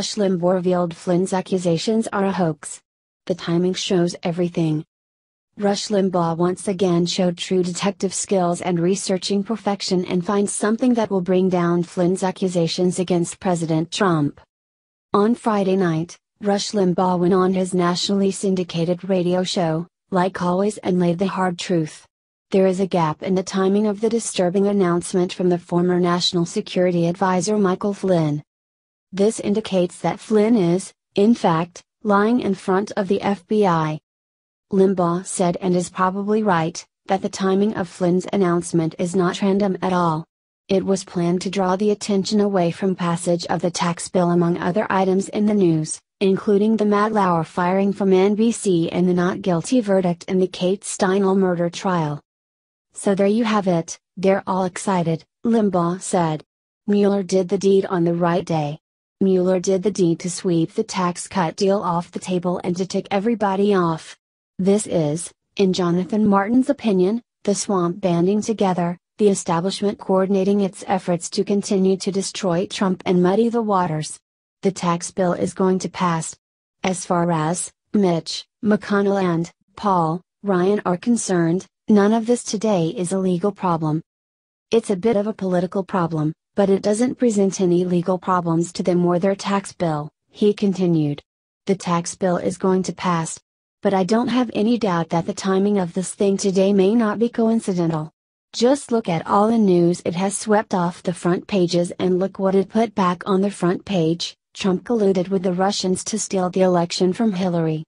Rush Limbaugh revealed Flynn's accusations are a hoax. The timing shows everything. Rush Limbaugh once again showed true detective skills and researching perfection and finds something that will bring down Flynn's accusations against President Trump. On Friday night, Rush Limbaugh went on his nationally syndicated radio show, like always, and laid the hard truth. There is a gap in the timing of the disturbing announcement from the former National Security Advisor Michael Flynn. This indicates that Flynn is, in fact, lying in front of the FBI. Limbaugh said and is probably right, that the timing of Flynn's announcement is not random at all. It was planned to draw the attention away from passage of the tax bill among other items in the news, including the Matt Lauer firing from NBC and the not guilty verdict in the Kate Steinle murder trial. So there you have it, they're all excited, Limbaugh said. Mueller did the deed on the right day. Mueller did the deed to sweep the tax cut deal off the table and to tick everybody off. This is, in Jonathan Martin's opinion, the swamp banding together, the establishment coordinating its efforts to continue to destroy Trump and muddy the waters. The tax bill is going to pass. As far as Mitch, McConnell, and Paul Ryan are concerned, None of this today is a legal problem. It's a bit of a political problem, but it doesn't present any legal problems to them or their tax bill, he continued. The tax bill is going to pass. But I don't have any doubt that the timing of this thing today may not be coincidental. Just look at all the news it has swept off the front pages and look what it put back on the front page. Trump colluded with the Russians to steal the election from Hillary.